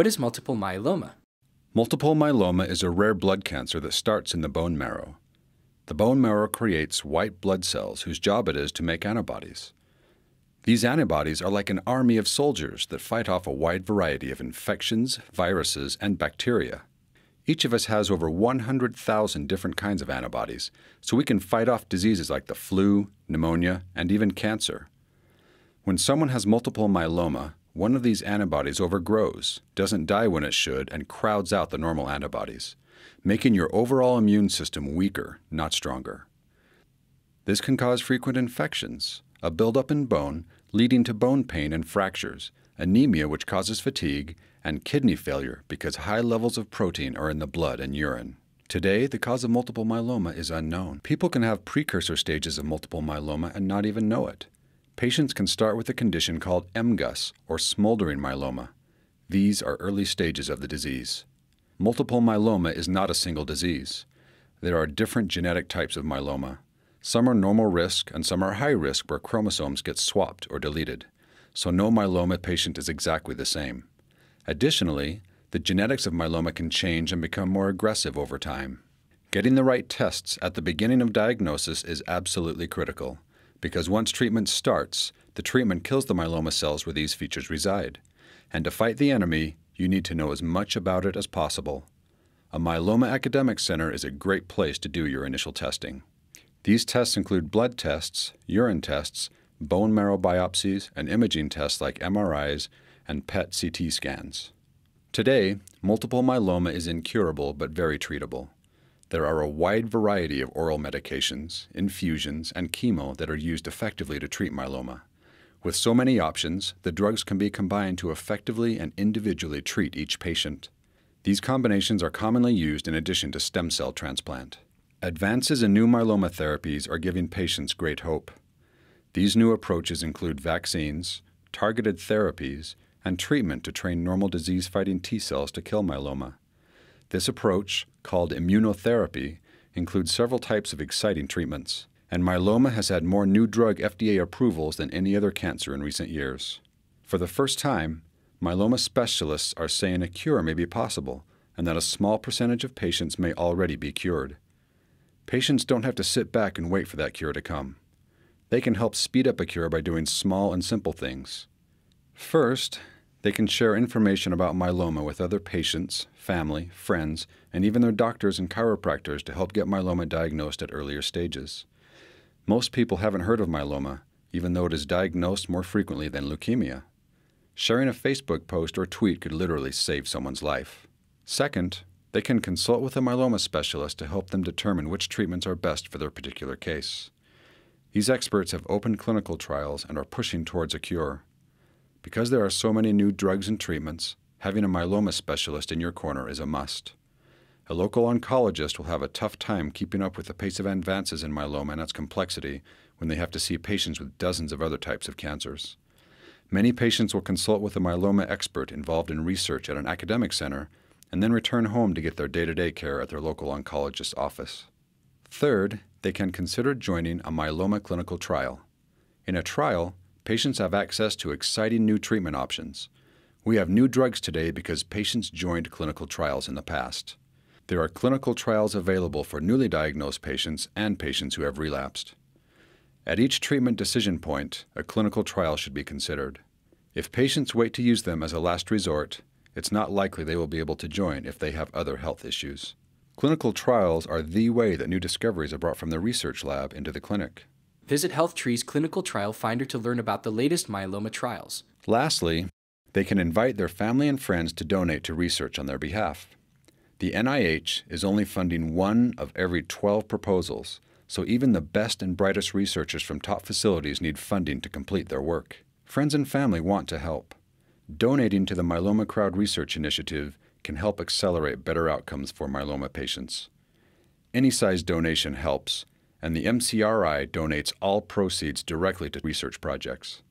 What is multiple myeloma? Multiple myeloma is a rare blood cancer that starts in the bone marrow. The bone marrow creates white blood cells whose job it is to make antibodies. These antibodies are like an army of soldiers that fight off a wide variety of infections, viruses, and bacteria. Each of us has over 100,000 different kinds of antibodies, so we can fight off diseases like the flu, pneumonia, and even cancer. When someone has multiple myeloma, one of these antibodies overgrows, doesn't die when it should, and crowds out the normal antibodies, making your overall immune system weaker, not stronger. This can cause frequent infections, a buildup in bone leading to bone pain and fractures, anemia which causes fatigue, and kidney failure because high levels of protein are in the blood and urine. Today, the cause of multiple myeloma is unknown. People can have precursor stages of multiple myeloma and not even know it. Patients can start with a condition called MGUS, or smoldering myeloma. These are early stages of the disease. Multiple myeloma is not a single disease. There are different genetic types of myeloma. Some are normal risk and some are high risk where chromosomes get swapped or deleted. So no myeloma patient is exactly the same. Additionally, the genetics of myeloma can change and become more aggressive over time. Getting the right tests at the beginning of diagnosis is absolutely critical, because once treatment starts, the treatment kills the myeloma cells where these features reside. And to fight the enemy, you need to know as much about it as possible. A myeloma academic center is a great place to do your initial testing. These tests include blood tests, urine tests, bone marrow biopsies, and imaging tests like MRIs and PET CT scans. Today, multiple myeloma is incurable but very treatable. There are a wide variety of oral medications, infusions, and chemo that are used effectively to treat myeloma. With so many options, the drugs can be combined to effectively and individually treat each patient. These combinations are commonly used in addition to stem cell transplant. Advances in new myeloma therapies are giving patients great hope. These new approaches include vaccines, targeted therapies, and treatment to train normal disease fighting T cells to kill myeloma. This approach, called immunotherapy, includes several types of exciting treatments, and myeloma has had more new drug FDA approvals than any other cancer in recent years. For the first time, myeloma specialists are saying a cure may be possible and that a small percentage of patients may already be cured. Patients don't have to sit back and wait for that cure to come. They can help speed up a cure by doing small and simple things. First, they can share information about myeloma with other patients, family, friends, and even their doctors and chiropractors to help get myeloma diagnosed at earlier stages. Most people haven't heard of myeloma, even though it is diagnosed more frequently than leukemia. Sharing a Facebook post or tweet could literally save someone's life. Second, they can consult with a myeloma specialist to help them determine which treatments are best for their particular case. These experts have opened clinical trials and are pushing towards a cure. Because there are so many new drugs and treatments, having a myeloma specialist in your corner is a must. A local oncologist will have a tough time keeping up with the pace of advances in myeloma and its complexity when they have to see patients with dozens of other types of cancers. Many patients will consult with a myeloma expert involved in research at an academic center and then return home to get their day to day care at their local oncologist's office. Third, they can consider joining a myeloma clinical trial. In a trial, patients have access to exciting new treatment options. We have new drugs today because patients joined clinical trials in the past. There are clinical trials available for newly diagnosed patients and patients who have relapsed. At each treatment decision point, a clinical trial should be considered. If patients wait to use them as a last resort, it's not likely they will be able to join if they have other health issues. Clinical trials are the way that new discoveries are brought from the research lab into the clinic. Visit HealthTree's clinical trial finder to learn about the latest myeloma trials. Lastly, they can invite their family and friends to donate to research on their behalf. The NIH is only funding one of every 12 proposals, so even the best and brightest researchers from top facilities need funding to complete their work. Friends and family want to help. Donating to the Myeloma Crowd Research Initiative can help accelerate better outcomes for myeloma patients. Any size donation helps, and the MCRI donates all proceeds directly to research projects.